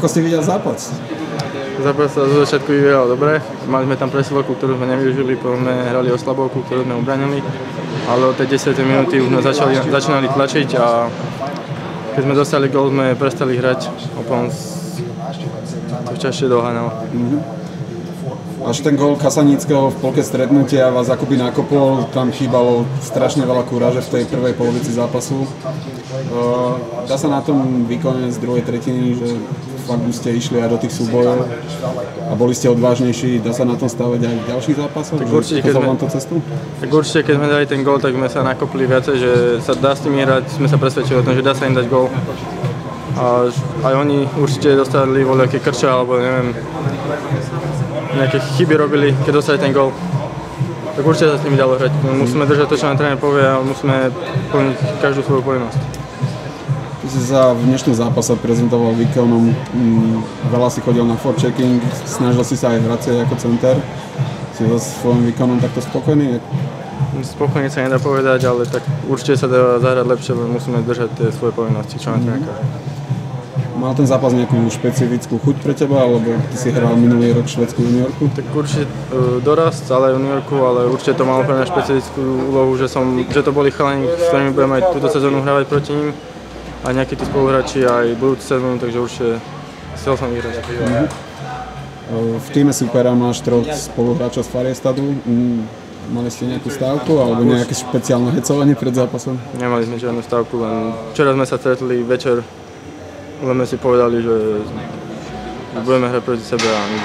Ako ste videl zápas? Zápas sa zo začiatku vyvíjal dobre. Mali sme tam presilovku, ktorú sme nevyužili, potom sme hrali o slabovku, ktorú sme ubranili. Ale od tej 10. minúty už sme začali, začínali tlačiť a keď sme dostali gol, sme prestali hrať. Potom to čašie doháňalo. Až ten gol Kasanického v polke stretnutia vás akoby nakopol, tam chýbalo strašne veľa kúraže v tej prvej polovici zápasu. Uh, dá sa na tom výkone z druhej tretiny, že fakt by ste išli aj do tých súbojov a boli ste odvážnejší, dá sa na tom stavať aj v ďalších zápasoch? Tak určite, keď sme, to cestu? Tak určite, keď sme dali ten gol, tak sme sa nakopli viacej, že sa dá s tým hrať, sme sa presvedčili o tom, že dá sa im dať gol. A aj oni určite dostali voľaké krča, alebo neviem, nejaké chyby robili, keď dostali ten gol. Tak určite sa s nimi dalo hrať. Musíme držať to, čo nám tréner povie a musíme plniť každú svoju povinnosť. Ty si sa v dnešnom zápase prezentoval výkonom, mm, veľa si chodil na forechecking, snažil si sa aj vracať ako center. Si so svojím výkonom takto spokojný? Spokojne sa nedá povedať, ale tak určite sa dá zahrať lepšie, musíme držať tie svoje povinnosti, čo nám tréner Mal ten zápas nejakú špecifickú chuť pre teba, alebo ty si hral minulý rok švedskú juniorku? Tak určite uh, dorast, ale juniorku, ale určite to malo pre mňa špecifickú úlohu, že, som, že to boli chalani, s ktorými budem aj túto sezónu hrávať proti ním a nejakí tí spoluhráči aj budúcu sezónu, takže určite chcel som vyhrať. Mm-hmm. V týme supera máš troch spoluhráčov z Fariestadu. Mm, mali ste nejakú stávku alebo nejaké špeciálne hecovanie pred zápasom? Nemali sme žiadnu stávku, len včera sme sa stretli večer len sme si povedali, že budeme hrať proti sebe a nič